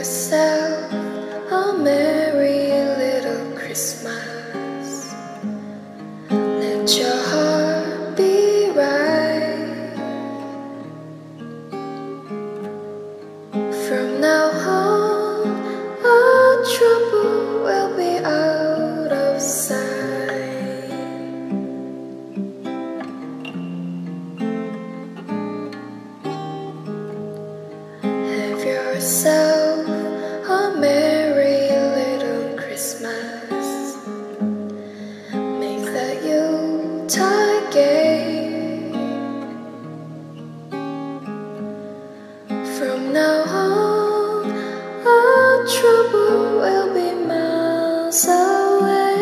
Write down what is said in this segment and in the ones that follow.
yourself a merry little Christmas. Let your heart be right. From now on, all trouble will be out of sight. Have yourself. Oh, oh, our will be miles away.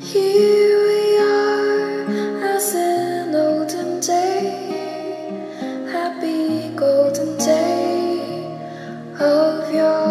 Here we are, as in olden day, happy golden day of your.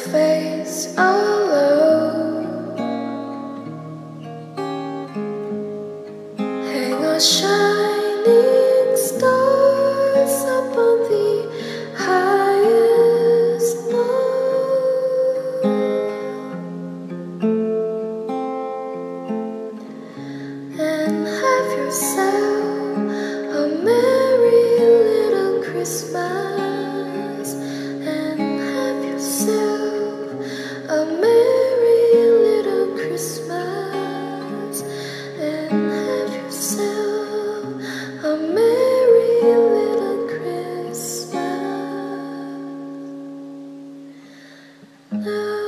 Face alone. Hang a shining stars up on the highest knoll. And have yourself a merry little Christmas. And have yourself Christmas.